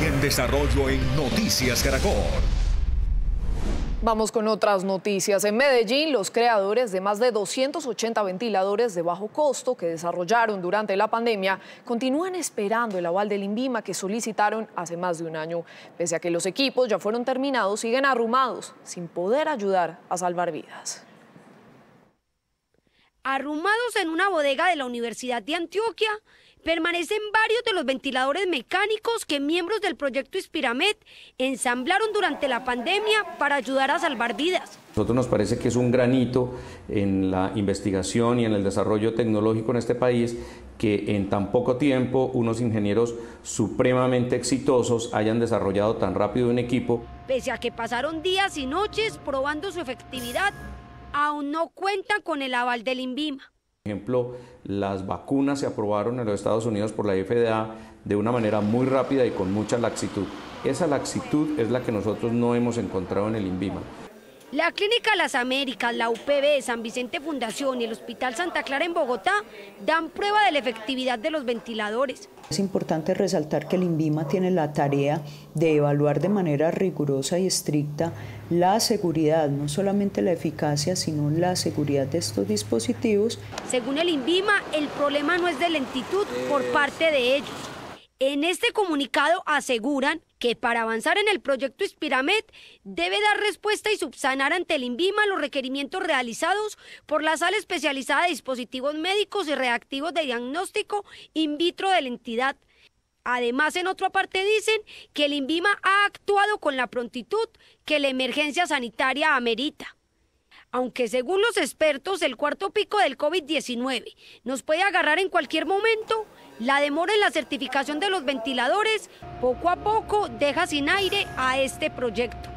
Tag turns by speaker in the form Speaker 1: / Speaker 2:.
Speaker 1: en desarrollo en Noticias Caracol.
Speaker 2: Vamos con otras noticias. En Medellín, los creadores de más de 280 ventiladores de bajo costo que desarrollaron durante la pandemia continúan esperando el aval del INVIMA que solicitaron hace más de un año. Pese a que los equipos ya fueron terminados, siguen arrumados, sin poder ayudar a salvar vidas.
Speaker 3: Arrumados en una bodega de la Universidad de Antioquia, permanecen varios de los ventiladores mecánicos que miembros del proyecto Inspiramed ensamblaron durante la pandemia para ayudar a salvar vidas.
Speaker 4: A nosotros nos parece que es un granito en la investigación y en el desarrollo tecnológico en este país que en tan poco tiempo unos ingenieros supremamente exitosos hayan desarrollado tan rápido un equipo.
Speaker 3: Pese a que pasaron días y noches probando su efectividad, aún no cuentan con el aval del INVIMA.
Speaker 4: Por ejemplo, las vacunas se aprobaron en los Estados Unidos por la FDA de una manera muy rápida y con mucha laxitud. Esa laxitud es la que nosotros no hemos encontrado en el INVIMA.
Speaker 3: La Clínica Las Américas, la UPB, San Vicente Fundación y el Hospital Santa Clara en Bogotá dan prueba de la efectividad de los ventiladores.
Speaker 5: Es importante resaltar que el INVIMA tiene la tarea de evaluar de manera rigurosa y estricta la seguridad, no solamente la eficacia, sino la seguridad de estos dispositivos.
Speaker 3: Según el INVIMA, el problema no es de lentitud por parte de ellos. En este comunicado aseguran que para avanzar en el proyecto Inspiramed debe dar respuesta y subsanar ante el INVIMA los requerimientos realizados por la sala especializada de dispositivos médicos y reactivos de diagnóstico in vitro de la entidad. Además, en otra parte dicen que el INVIMA ha actuado con la prontitud que la emergencia sanitaria amerita. Aunque según los expertos el cuarto pico del COVID-19 nos puede agarrar en cualquier momento, la demora en la certificación de los ventiladores poco a poco deja sin aire a este proyecto.